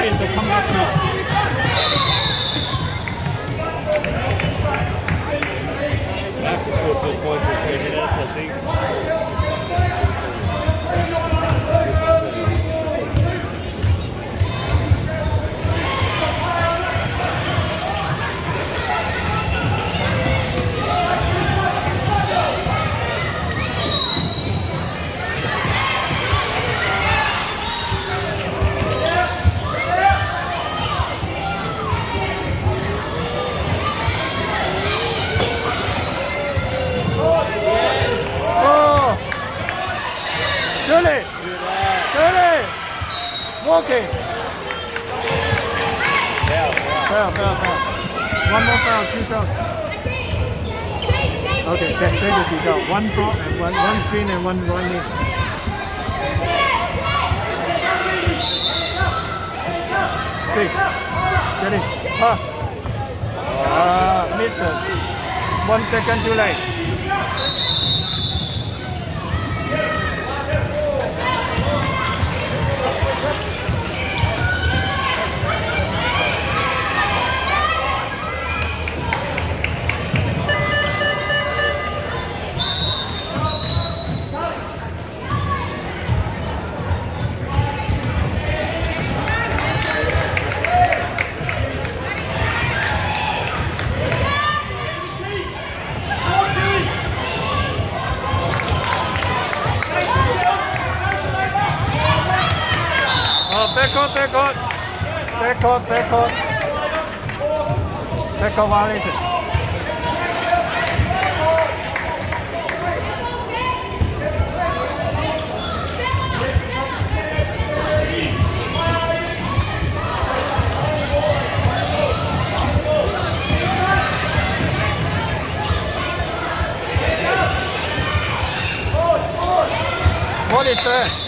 生へとカムバック。Sere! Sere! Walking! Foul, foul, foul. One more foul, two shots. Okay, that's straight you got. One block and one, one screen and one one in. Stick. Get it. Pass. Ah, uh, missed it. One second too late. Teko, teko. Teko, teko. Teko Malaysia. What is that?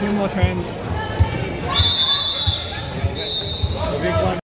A few more trains.